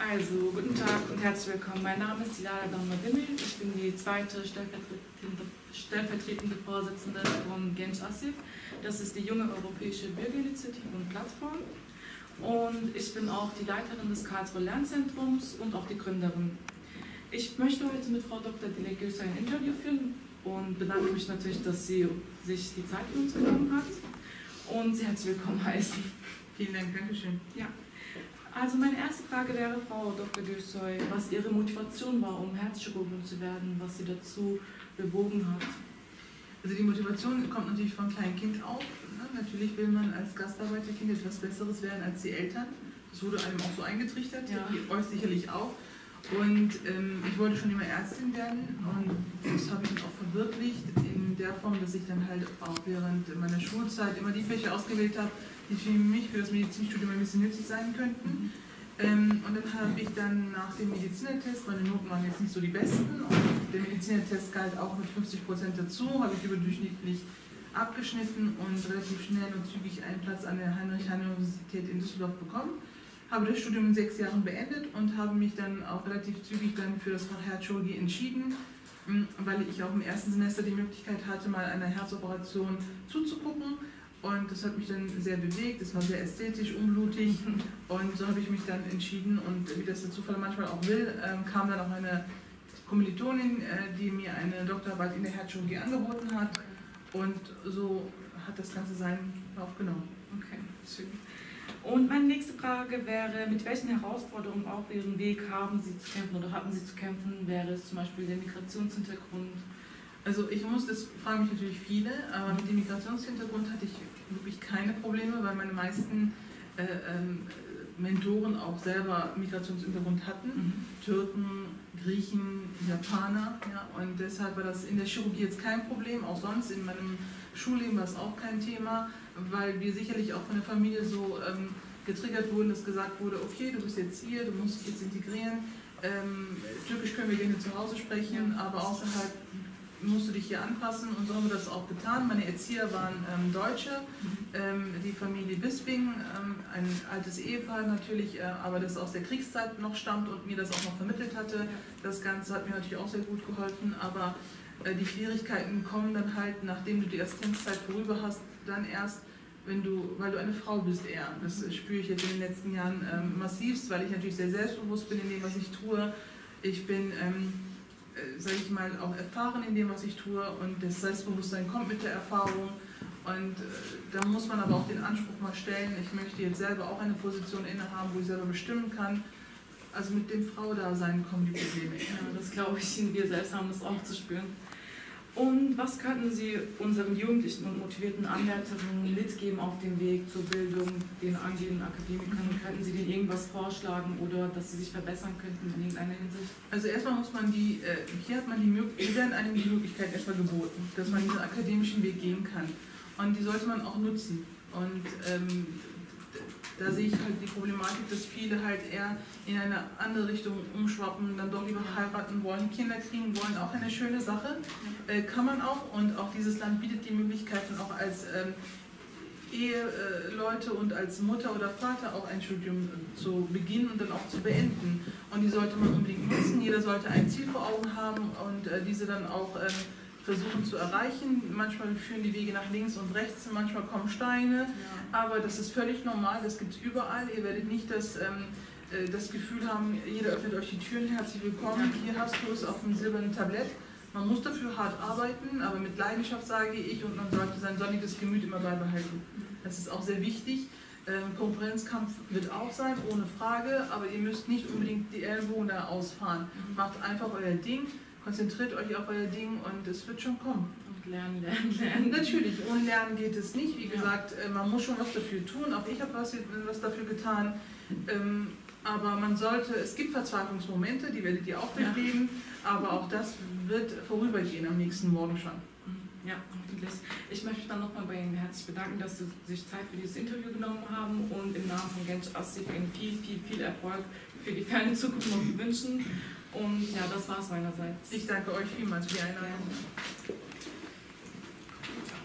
Also, guten Tag und herzlich willkommen. Mein Name ist Dilala Damadimmel. Ich bin die zweite stellvertretende, stellvertretende Vorsitzende von Genç Asif. Das ist die junge europäische Bürgerinitiative und Plattform. Und ich bin auch die Leiterin des Karlsruhe Lernzentrums und auch die Gründerin. Ich möchte heute mit Frau Dr. Dilek ein Interview führen und bedanke mich natürlich, dass sie sich die Zeit für uns genommen hat und Sie herzlich willkommen heißen. Vielen Dank, Dankeschön. Ja. Also meine erste Frage wäre, Frau Dr. Gülsoy, was Ihre Motivation war, um Herzchirurgin zu werden, was Sie dazu bewogen hat. Also die Motivation kommt natürlich vom kleinen Kind auf. Ne? Natürlich will man als Gastarbeiterkind etwas Besseres werden als die Eltern. Das wurde einem auch so eingetrichtert, ja. euch sicherlich auch. Und ähm, ich wollte schon immer Ärztin werden und das habe ich auch verwirklicht in der Form, dass ich dann halt auch während meiner Schulzeit immer die Fächer ausgewählt habe, die für mich für das Medizinstudium ein bisschen nützlich sein könnten. Ähm, und dann habe ich dann nach dem Medizinertest, meine Noten waren jetzt nicht so die besten, und der Medizinertest galt auch mit 50 Prozent dazu, habe ich überdurchschnittlich abgeschnitten und relativ schnell und zügig einen Platz an der Heinrich-Heine-Universität in Düsseldorf bekommen. Habe das Studium in sechs Jahren beendet und habe mich dann auch relativ zügig dann für das Fach Herzchirurgie entschieden, weil ich auch im ersten Semester die Möglichkeit hatte, mal einer Herzoperation zuzugucken. Und das hat mich dann sehr bewegt, es war sehr ästhetisch, unblutig. Und so habe ich mich dann entschieden und wie das der Zufall manchmal auch will, ähm, kam dann auch eine Kommilitonin, äh, die mir eine Doktorarbeit in der Herzchirurgie angeboten hat. Und so hat das Ganze seinen Lauf genommen. Und meine nächste Frage wäre, mit welchen Herausforderungen auf Ihrem Weg haben Sie zu kämpfen oder hatten Sie zu kämpfen? Wäre es zum Beispiel der Migrationshintergrund? Also ich muss, das fragen mich natürlich viele, aber mit dem Migrationshintergrund hatte ich wirklich keine Probleme, weil meine meisten äh, ähm, Mentoren auch selber Migrationshintergrund hatten. Mhm. Türken, Griechen, Japaner. Ja, und deshalb war das in der Chirurgie jetzt kein Problem. Auch sonst in meinem Schulleben war es auch kein Thema, weil wir sicherlich auch von der Familie so ähm, getriggert wurden, dass gesagt wurde, okay, du bist jetzt hier, du musst dich jetzt integrieren. Ähm, Türkisch können wir gerne zu Hause sprechen, aber außerhalb musst du dich hier anpassen und so haben wir das auch getan. Meine Erzieher waren ähm, Deutsche, ähm, die Familie Bisping, ähm, ein altes Ehepaar natürlich, äh, aber das aus der Kriegszeit noch stammt und mir das auch noch vermittelt hatte. Das Ganze hat mir natürlich auch sehr gut geholfen, aber äh, die Schwierigkeiten kommen dann halt, nachdem du die Assistenzzeit vorüber hast, dann erst, wenn du, weil du eine Frau bist eher. Das spüre ich jetzt in den letzten Jahren ähm, massivst, weil ich natürlich sehr selbstbewusst bin in dem, was ich tue. Ich bin ähm, äh, sage ich mal, auch erfahren in dem, was ich tue und das Selbstbewusstsein kommt mit der Erfahrung und äh, da muss man aber auch den Anspruch mal stellen, ich möchte jetzt selber auch eine Position innehaben, wo ich selber bestimmen kann. Also mit dem Frau-Dasein kommen die Probleme. Ja, das glaube ich, wir selbst haben das auch zu spüren. Und was könnten Sie unseren Jugendlichen und motivierten Anwärterinnen mitgeben auf dem Weg zur Bildung, den angehenden Akademikern? Könnten Sie denen irgendwas vorschlagen oder dass sie sich verbessern könnten in irgendeiner Hinsicht? Also erstmal muss man die, äh, hier hat man die Möglichkeit, einem die Möglichkeit erstmal geboten, dass man diesen akademischen Weg gehen kann. Und die sollte man auch nutzen. Und ähm, da sehe ich halt die Problematik, dass viele halt eher in eine andere Richtung umschwappen, dann doch lieber heiraten wollen, Kinder kriegen wollen, auch eine schöne Sache, äh, kann man auch und auch dieses Land bietet die Möglichkeiten auch als ähm, Eheleute und als Mutter oder Vater auch ein Studium zu beginnen und dann auch zu beenden. Und die sollte man unbedingt nutzen. Jeder sollte ein Ziel vor Augen haben und äh, diese dann auch ähm, versuchen zu erreichen. Manchmal führen die Wege nach links und rechts, manchmal kommen Steine, ja. aber das ist völlig normal, das gibt es überall. Ihr werdet nicht das, ähm, äh, das Gefühl haben, jeder öffnet euch die Türen, herzlich willkommen, hier hast du es auf dem silbernen Tablett. Man muss dafür hart arbeiten, aber mit Leidenschaft sage ich und man sollte sein sonniges Gemüt immer beibehalten. Das ist auch sehr wichtig. Ähm, Konkurrenzkampf wird auch sein, ohne Frage, aber ihr müsst nicht unbedingt die Ellbogen da ausfahren. Mhm. Macht einfach euer Ding konzentriert euch auf euer Ding und es wird schon kommen. Und lernen, lernen, lernen. Natürlich, ohne Lernen geht es nicht. Wie gesagt, äh, man muss schon was dafür tun. Auch ich habe was, was dafür getan. Ähm, aber man sollte, es gibt Verzweiflungsmomente, die werdet ihr auch durchleben, ja. aber auch das wird vorübergehen am nächsten Morgen schon. Ja, hoffentlich. Ich möchte mich dann nochmal bei Ihnen herzlich bedanken, dass Sie sich Zeit für dieses Interview genommen haben und im Namen von Gensch Assig Ihnen viel, viel, viel Erfolg für die ferne Zukunft noch wünschen. Und ja, das war es meinerseits. Ich danke euch vielmals für die Einladung.